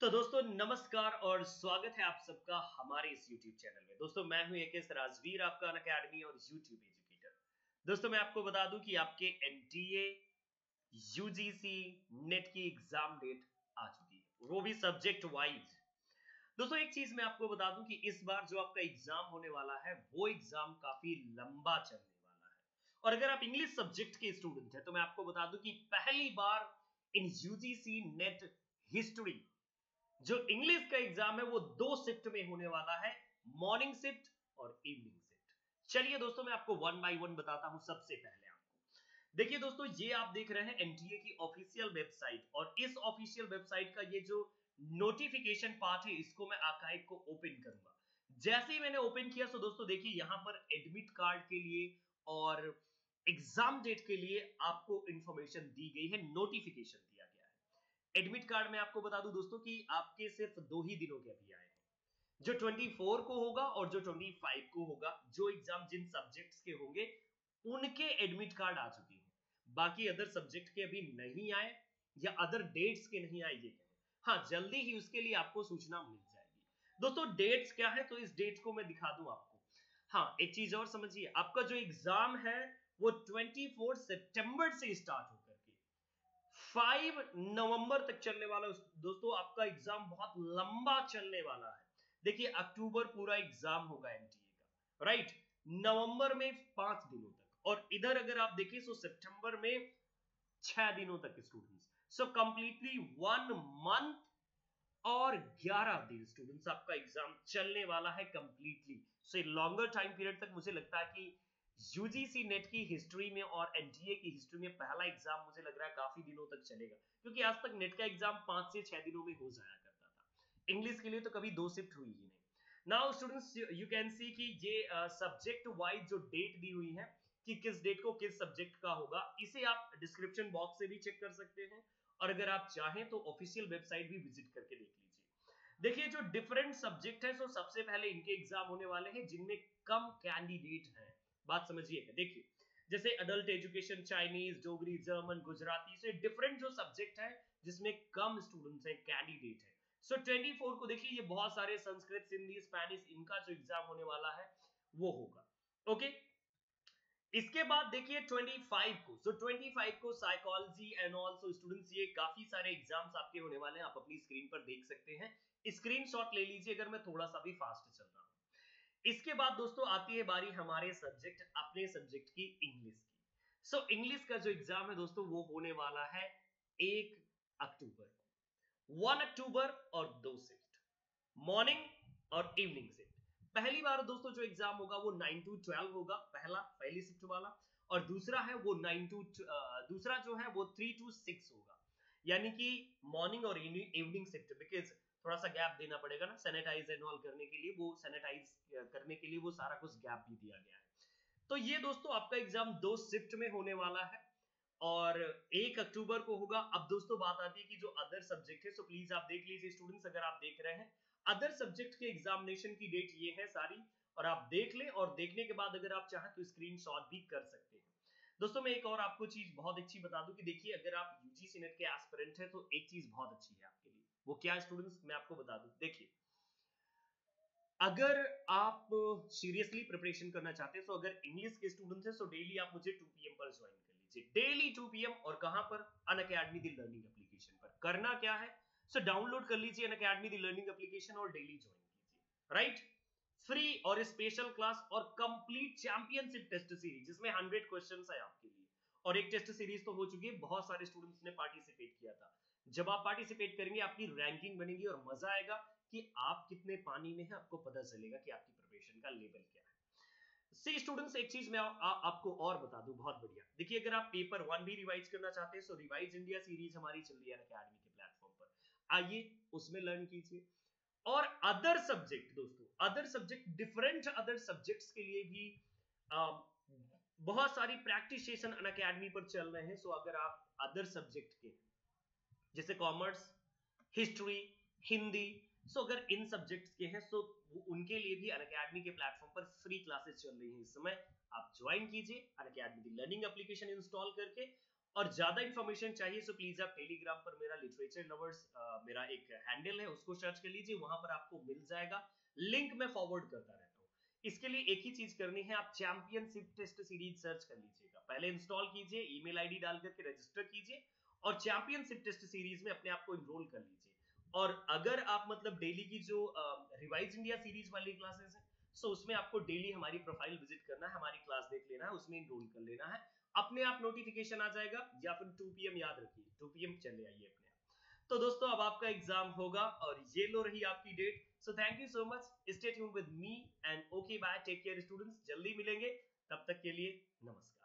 तो दोस्तों, नमस्कार और स्वागत है आप सबका हमारे इस YouTube चैनल में। दोस्तों, मैं हूँ एक राजवीर आपका अकेडमी और YouTube एजुकेटर दोस्तों, मैं आपको बता दूँ कि आपके एनटीए यूजीसी नेट की एग्ज़ाम डेट आ चुकी है। वो भी सब्जेक्ट वाइज दोस्तों, एक चीज़ मैं आपको बता दूँ कि इस बार जो आपका एग्ज़ाम होने वाला है, वो एग्ज़ाम काफ़ी लंबा चलने वाला है। और अगर आप इंग्लिश सब्जेक्ट के स्टूडेंट हैं तो मैं आपको बता दूँ कि पहली बार इन यूजीसी नेट हिस्ट्री जो इंग्लिश का एग्ज़ाम है, वो दो शिफ्ट में होने वाला है मॉर्निंग शिफ्ट और इवनिंग शिफ्ट चलिए दोस्तों, मैं आपको वन बाय वन बताता हूँ सबसे पहले आपको। देखिए दोस्तों, ये आप देख रहे हैं एनटीए की ऑफिशियल वेबसाइट और इस ऑफिशियल वेबसाइट का ये जो नोटिफिकेशन पार्ट है, इसको मैं आकाइब को ओपन करूँगा। जैसे ही मैंने ओपन किया तो दोस्तों देखिए, यहाँ पर एडमिट कार्ड के लिए और एग्ज़ाम डेट के लिए आपको इंफॉर्मेशन दी गई है नोटिफिकेशन गया एडमिट कार्ड में आपको बता दूँ दोस्तों कि आपके सिर्फ़ दो ही दिनों के अभी आए हैं। जो 24 को होगा और जो 25 को होगा, जो एग्ज़ाम जिन सब्जेक्ट्स के होंगे, उनके एडमिट कार्ड आ चुके हैं। बाकी अदर सब्जेक्ट के अभी नहीं आए या अदर डेट्स के नहीं आए, ये हाँ जल्दी ही उसके लिए आपको सूचना मिल जाएगी। दोस्तों डेट्स क्या है? तो इस डेट को मैं दिखा दूँ आपको। हाँ एक चीज़ और समझिए, आपका जो एग्ज़ाम है, वो 24 सितंबर से स्टार्ट के फाइव नवंबर तक चलने वाला दोस्तों, आपका एग्ज़ाम बहुत लंबा चलने वाला है। देखिए, अक्टूबर पूरा एग्ज़ाम होगा एनटीए का, राइट? नवंबर में पाँच दिनों तक, और इधर अगर आप देखिए तो सितंबर में छह दिनों तक students so completely one month और 11 दिन स्टूडेंट्स आपका एग्ज़ाम चलने वाला है completely so longer time period तक मुझे लगता है कि यूजीसी नेट की हिस्ट्री में और एनटीए की हिस्ट्री में पहला एग्ज़ाम मुझे लग रहा है काफ़ी दिनों तक चलेगा। क्योंकि आज तक नेट का एग्ज़ाम पाँच से छह दिनों में हो जाया करता था। इंग्लिश के लिए तो कभी दो शिफ्ट हुई ही नहीं। Now students you can see कि ये सब्जेक्ट वाइज जो डेट दी हुई है, कि किस डेट को किस सब्जेक्ट का होगा, इसे आप डिस्क्रिप्शन बॉक्स से भी चेक कर सकते हैं। और अगर आप चाहें तो ऑफिशियल वेबसाइट भी विज़िट करके देख लीजिए। देखिए, जो डिफरेंट सब्जेक्ट है तो सबसे पहले इनके एग्ज़ाम होने वाले हैं, जिनमें कम कैंडिडेट हैं बात समझिएगा देखिए जैसे adult education Chinese Dogri German Gujarati से डिफरेंट जो सब्जेक्ट है जिसमें कम स्टूडेंट्स है कैंडिडेट है। सो so, 24 को देखिए ये बहुत सारे संस्कृत सिंधी स्पेनिश इनका जो एग्ज़ाम होने वाला है वो होगा। Okay okay? इसके बाद देखिए 25 को। सो so 25 को साइकोलॉजी एंड ऑल्सो स्टूडेंट्स ये काफ़ी सारे एग्ज़ाम्स आपके होने वाले हैं आप अपनी स्क्रीन पर देख सकते हैं। स्क्रीनशॉट ले लीजिए अगर मैं थोड़ा सा भी फास्ट चल रहा इसके बाद दोस्तों आती है बारी हमारे सब्जेक्ट अपने सब्जेक्ट की इंग्लिश की। सो so, इंग्लिश का जो एग्ज़ाम है दोस्तों वो होने वाला है एक अक्टूबर। वन अक्टूबर और दो शिफ्ट मॉर्निंग और इवनिंग शिफ्ट पहली बार दोस्तों जो एग्ज़ाम होगा वो नाइन टू ट्वेल्व होगा पहला पहली शिफ्ट वाला। और दूसरा है वो नाइन टू दूसरा जो है वो थ्री टू सिक्स होगा। यानी कि मॉर्निंग और इवनिंग शिफ्ट बिकॉज़ थोड़ा सा गैप देना पड़ेगा ना सैनिटाइज एंड ऑल करने के लिए, वो सैनिटाइज करने के लिए वो सारा कुछ गैप भी दिया गया है। तो ये दोस्तों आपका एग्ज़ाम दो शिफ्ट में होने वाला है और एक अक्टूबर को होगा। अब दोस्तों बात आती है कि जो अदर सब्जेक्ट है सो प्लीज़ आप देख लीजिए स्टूडेंट्स अगर आप देख रहे हैं अदर सब्जेक्ट के एग्जामिनेशन की डेट ये है सारी और आप देख लें और देखने के बाद अगर आप चाहें तो स्क्रीनशॉट भी कर सकते हैं। दोस्तों मैं एक और आपको चीज़ बहुत अच्छी बता दूँ कि देखिए, अगर आप यूजीसी नेट के एस्पिरेंट है तो एक चीज़ बहुत अच्छी है आपके लिए। वो क्या है स्टूडेंट्स मैं आपको बता दूँ। देखिए, अगर आप सीरियसली प्रिपरेशन करना चाहते हैं तो अगर इंग्लिश के स्टूडेंट्स हैं तो डेली आप मुझे 2 पीएम पर ज्वाइन कर लीजिए। डेली 2 पीएम और कहाँ पर? अन अकेडमी दी लर्निंग एप्लीकेशन पर। करना क्या है? सो डाउनलोड कर लीजिए अन अकेडमी दी लर्निंग एप्लीकेशन और डेली ज्वाइन कीजिए। राइट फ्री और स्पेशल क्लास और कंप्लीट चैंपियनशिप टेस्ट सीरीज़ जिसमें 100 क्वेश्चंस है आपके लिए। और एक टेस्ट सीरीज़ तो हो चुकी है, बहुत सारे स्टूडेंट्स ने पार्टिसिपेट किया था। जब आप पार्टिसिपेट करेंगे आपकी रैंकिंग बनेगी और मज़ा आएगा कि आप कितने पानी में हैं आपको पता चलेगा कि आपकी प्रिपरेशन का लेवल क्या है। सी स्टूडेंट्स एक चीज़ मैं आ, आपको और बता दूँ बहुत बढ़िया। देखिए अगर आप पेपर वन भी रिवाइज करना चाहते हैं तो रिवाइज इंडिया सीरीज़ हमारी चल रही है अकेडमी के प्लेटफॉर्म पर। आइए उसमें लर्न कीजिए। और अदर सब्जेक्ट दोस्तों other subject different other subjects के लिए भी आ, बहुत सारी प्रैक्टिस सेशन अन पर चल रहे हैं सो अगर आप अदर सब्जेक्ट के जैसे कॉमर्स हिस्ट्री हिंदी सो अगर इन सब्जेक्ट्स के हैं तो उनके लिए भी अन अकेडमी के प्लेटफॉर्म पर फ्री क्लासेस चल रही हैं। इस समय आप ज्वाइन कीजिए अन अकेडमी की लर्निंग एप्लीकेशन इंस्टॉल करके और ज़्यादा इन्फॉर्मेशन चाहिए सो प्लीज़ आप टेलीग्राम पर मेरा लिटरेचर लवर्स मेरा एक हैंडल है, उसको सर्च कर लीजिए, वहाँ पर आपको मिल जाएगा। लिंक मैं फॉरवर्ड करता रहता हूँ। इसके लिए एक ही चीज़ करनी है, आप चैंपियनशिप टेस्ट सीरीज़ सर्च कर लीजिएगा। पहले इंस्टॉल कीजिए ईमेल आईडी डाल करके रजिस्टर कीजिए और चैंपियनशिप टेस्ट सीरीज़ में अपने आप को इनरोल कर लीजिए। और अगर आप मतलब डेली की जो रिवाइज इंडिया सीरीज़ वाली क्लासेस है सो उसमें आपको डेली हमारी प्रोफ़ाइल विज़िट करना है, हमारी क्लास देख लेना है, उसमें इनरोल कर लेना है। अपने आप नोटिफिकेशन आ जाएगा या फिर 2 पीएम याद रखिए 2 पीएम चले आइए अपने तो दोस्तों, अब आपका एग्ज़ाम होगा और ये लो रही आपकी date so thank you so much stay tune with me and okay bye take care students जल्दी मिलेंगे। तब तक के लिए नमस्कार।